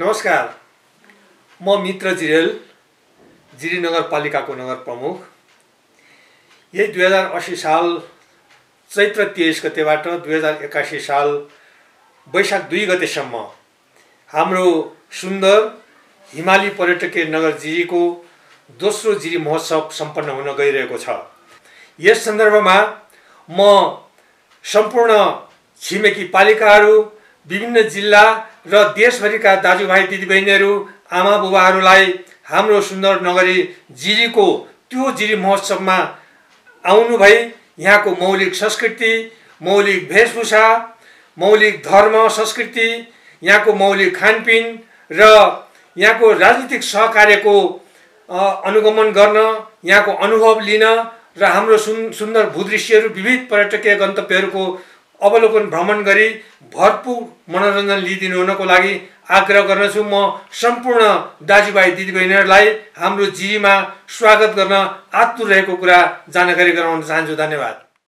नमस्कार। म मित्र जिरेल जिरी नगरपालिकाको नगर प्रमुख। यही दुई हजार असी साल चैत्र तेइस गतेबाट दुई हजार एकासी साल वैशाख दुई गतेसम्म हाम्रो सुन्दर हिमाली पर्यटकीय नगर जिरीको दोस्रो जिरी महोत्सव सम्पन्न हुन गइरहेको छ। यस सन्दर्भमा म सम्पूर्ण छिमेकी पालिकाहरू विभिन्न जिल्ला र देशभरिका दाजुभाइ दिदीबहिनीहरू आमा बुबाहरूलाई हाम्रो सुन्दर नगरी जिरीको त्यो जिरी महोत्सवमा आउनु भई यहाँको मौलिक संस्कृति मौलिक वेशभूषा मौलिक धर्म संस्कृति यहाँको मौलिक खानपिन र यहाँको राजनीतिक सहकार्यको अनुगमन गर्न यहाँको अनुभव लिन र हाम्रो सुन सुन्दर भूदृश्यहरू विविध पर्यटकीय गन्तव्यहरूको अवलोकन भ्रमण गरी भरपुर मनोरञ्जन लिइदिनु हुनको लागि आग्रह गर्दछु म सम्पूर्ण दाजुभाइ दिदीबहिनीहरूलाई हाम्रो जिरीमा स्वागत गर्न आतुर रहेको कुरा जानकारी गराउन चाहन्छु। धन्यवाद।